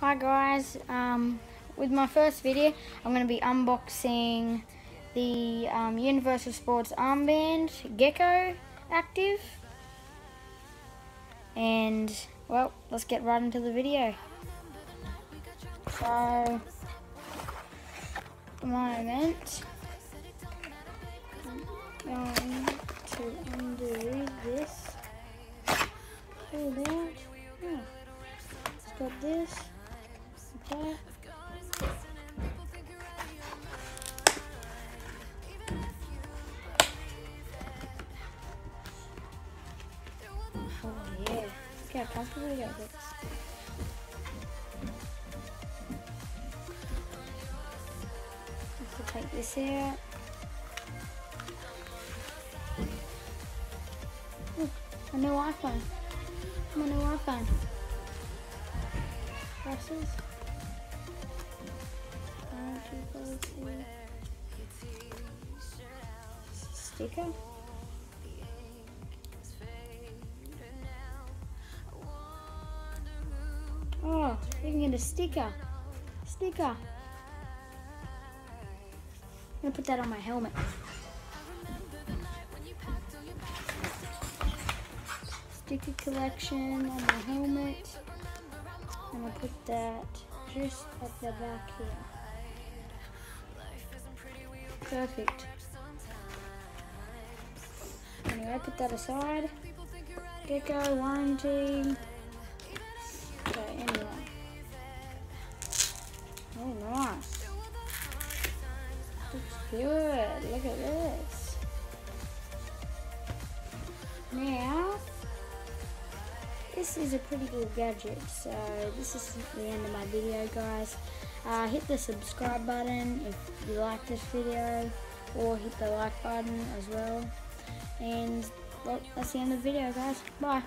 Hi guys, um, with my first video I'm going to be unboxing the um, Universal Sports armband Gecko Active. And well let's get right into the video. So the moment. I'm going to undo this, it out, oh, got this Okay. Oh yeah. Got this. Let's take this. Look, a new iPhone. My new iPhone. Glasses. Sticker. Oh, you can get a sticker. Sticker. I'm gonna put that on my helmet. Sticker collection on my helmet. I'm gonna put that just at the back here. Perfect. Anyway, put that aside. Gecko warranty. Okay, anyway. Oh, nice. Looks good. Look at this. Now, this is a pretty good gadget. So, this is the end of my video, guys. Uh, hit the subscribe button if you like this video or hit the like button as well and well, that's the end of the video guys. Bye